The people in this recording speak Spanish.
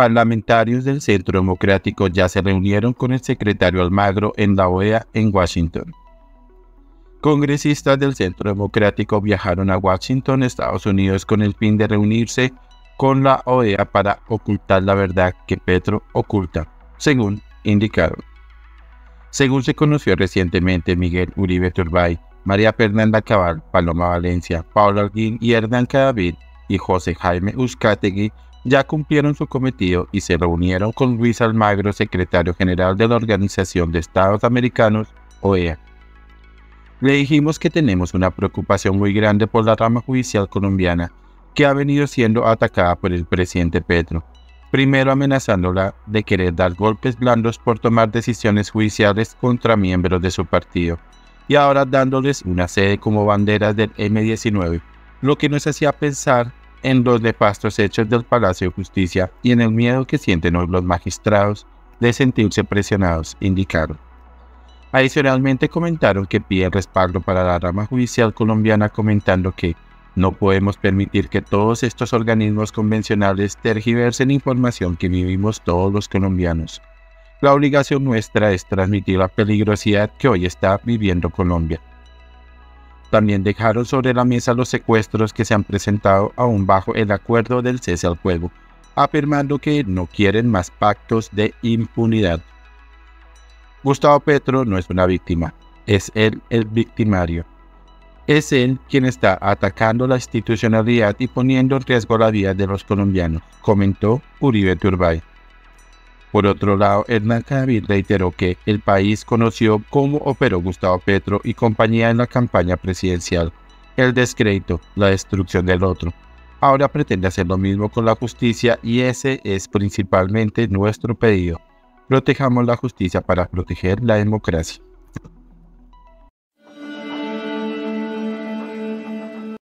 parlamentarios del Centro Democrático ya se reunieron con el secretario Almagro en la OEA en Washington. Congresistas del Centro Democrático viajaron a Washington, Estados Unidos, con el fin de reunirse con la OEA para ocultar la verdad que Petro oculta, según indicaron. Según se conoció recientemente, Miguel Uribe Turbay, María Fernanda Cabal, Paloma Valencia, Paula Alguín y Hernán Cadavid y José Jaime Uzcategui ya cumplieron su cometido y se reunieron con Luis Almagro, secretario general de la Organización de Estados Americanos, OEA. Le dijimos que tenemos una preocupación muy grande por la rama judicial colombiana, que ha venido siendo atacada por el presidente Petro, primero amenazándola de querer dar golpes blandos por tomar decisiones judiciales contra miembros de su partido, y ahora dándoles una sede como banderas del M-19, lo que nos hacía pensar en los nefastos hechos del Palacio de Justicia y en el miedo que sienten hoy los magistrados de sentirse presionados, indicaron. Adicionalmente comentaron que piden respaldo para la rama judicial colombiana comentando que no podemos permitir que todos estos organismos convencionales tergiversen información que vivimos todos los colombianos. La obligación nuestra es transmitir la peligrosidad que hoy está viviendo Colombia. También dejaron sobre la mesa los secuestros que se han presentado aún bajo el acuerdo del cese al fuego, afirmando que no quieren más pactos de impunidad. Gustavo Petro no es una víctima, es él el victimario. Es él quien está atacando la institucionalidad y poniendo en riesgo la vida de los colombianos, comentó Uribe Turbay. Por otro lado, Hernán Cadavid reiteró que el país conoció cómo operó Gustavo Petro y compañía en la campaña presidencial, el descrédito, la destrucción del otro. Ahora pretende hacer lo mismo con la justicia y ese es principalmente nuestro pedido. Protejamos la justicia para proteger la democracia.